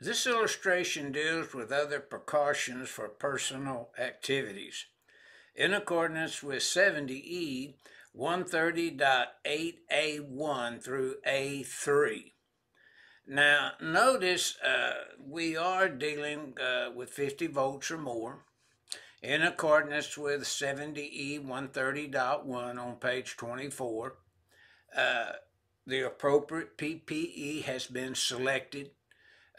This illustration deals with other precautions for personal activities. In accordance with 70E 130.8A1 through A3. Now, notice uh, we are dealing uh, with 50 volts or more in accordance with 70E 130.1 on page 24. Uh, the appropriate PPE has been selected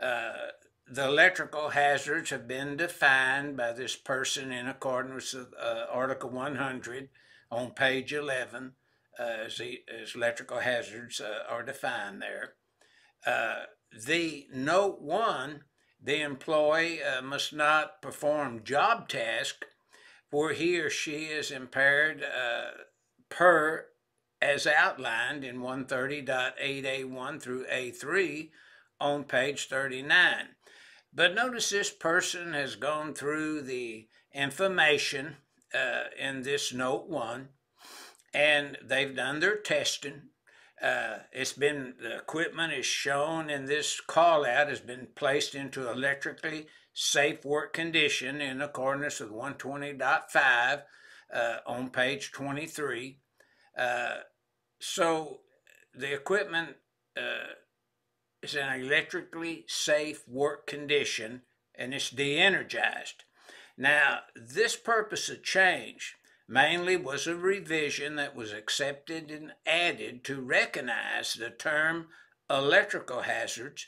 uh, the electrical hazards have been defined by this person in accordance with uh, Article 100 on page 11, uh, as, the, as, electrical hazards uh, are defined there. Uh, the note one, the employee must not perform job task where he or she is impaired per as outlined in 130.8A1 through A3 on page 39. But notice this person has gone through the information uh, in this note one, and they've done their testing. Uh, it's been the equipment is shown in this call out has been placed into electrically safe work condition in accordance with 120.5 uh, on page 23. Uh, so the equipment uh, is in electrically safe work condition and it's de-energized. Now, this purpose of change mainly was a revision that was accepted and added to recognize the term electrical hazards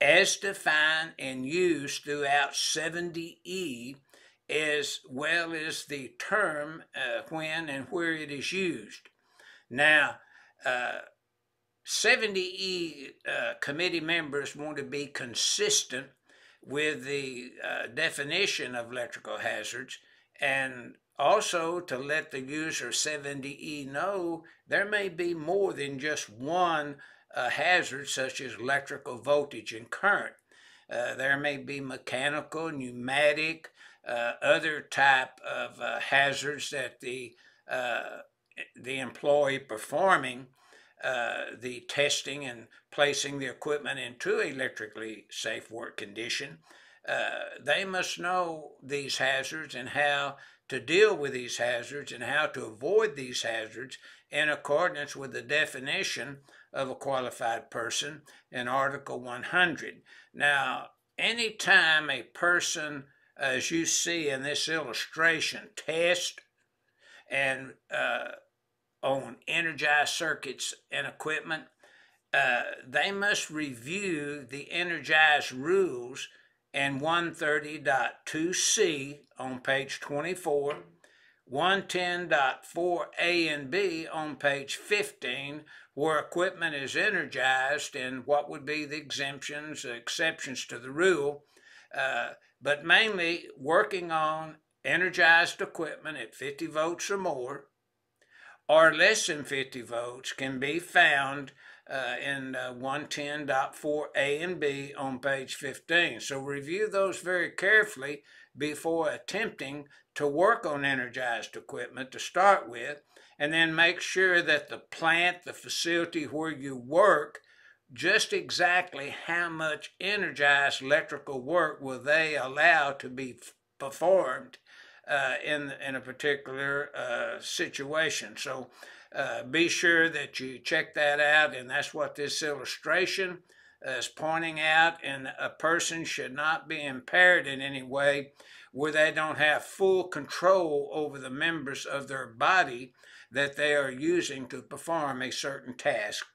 as defined and used throughout 70E as well as the term uh, when and where it is used. Now, uh, 70E uh, committee members want to be consistent with the uh, definition of electrical hazards and also to let the user 70E know there may be more than just one uh, hazard such as electrical voltage and current. Uh, there may be mechanical, pneumatic, uh, other type of uh, hazards that the the employee performing uh, the testing and placing the equipment into electrically safe work condition, uh, they must know these hazards and how to deal with these hazards and how to avoid these hazards in accordance with the definition of a qualified person in Article 100. Now, anytime a person, as you see in this illustration, test and uh, on energized circuits and equipment, uh, they must review the energized rules in 130.2c on page 24, 110.4a and b on page 15, where equipment is energized and what would be the exemptions, exceptions to the rule, uh, but mainly working on energized equipment at 50 volts or more, or less than 50 volts can be found uh, in uh, 110.4a and b on page 15. So review those very carefully before attempting to work on energized equipment to start with, and then make sure that the plant, the facility where you work, just exactly how much energized electrical work will they allow to be performed uh, in in a particular uh, situation. So uh, be sure that you check that out, and that's what this illustration is pointing out. And a person should not be impaired in any way where they don't have full control over the members of their body that they are using to perform a certain task